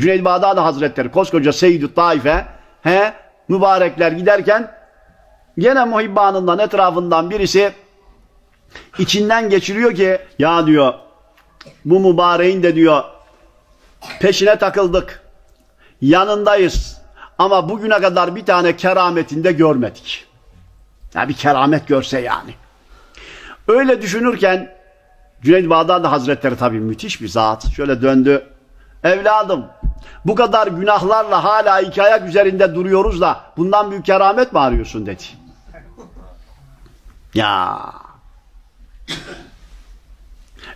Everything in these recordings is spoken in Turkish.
Cüneyd Bağdadi Hazretleri koskoca Seyyid-i Taife he, mübarekler giderken gene muhibbanından etrafından birisi içinden geçiriyor ki ya diyor bu mübareğin de diyor peşine takıldık yanındayız ama bugüne kadar bir tane kerametinde görmedik. Ya bir keramet görse yani. Öyle düşünürken Cüneyd Bağdadi Hazretleri tabii müthiş bir zat. Şöyle döndü. Evladım bu kadar günahlarla hala iki ayak üzerinde duruyoruz da bundan büyük keramet mi arıyorsun dedi. Ya.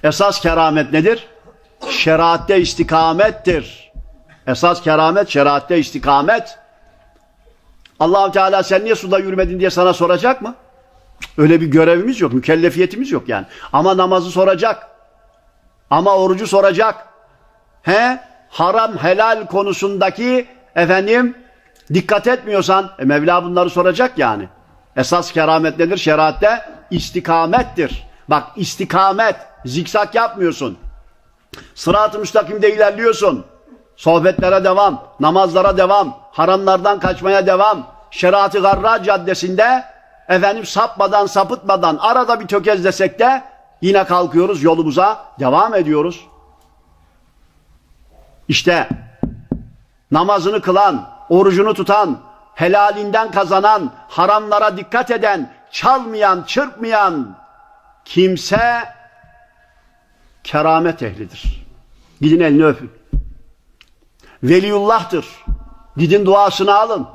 Esas keramet nedir? Şeriatte istikamettir. Esas keramet şeriatte istikamet. allah Teala sen niye suda yürümedin diye sana soracak mı? Öyle bir görevimiz yok, mükellefiyetimiz yok yani. Ama namazı soracak. Ama orucu soracak. He? Haram helal konusundaki efendim dikkat etmiyorsan e, Mevla bunları soracak yani. Esas keramet nedir? Şeriatte istikamettir. Bak istikamet, zikzak yapmıyorsun. Sırat-ı müstakimde ilerliyorsun. Sohbetlere devam, namazlara devam, haramlardan kaçmaya devam. Şeriat-ı Garra caddesinde efendim sapmadan sapıtmadan arada bir tökezlesek de yine kalkıyoruz yolumuza devam ediyoruz. İşte namazını kılan, orucunu tutan, helalinden kazanan, haramlara dikkat eden, çalmayan, çırpmayan kimse keramet ehlidir. Gidin elini öpün. Veliyullah'tır. Gidin duasını alın.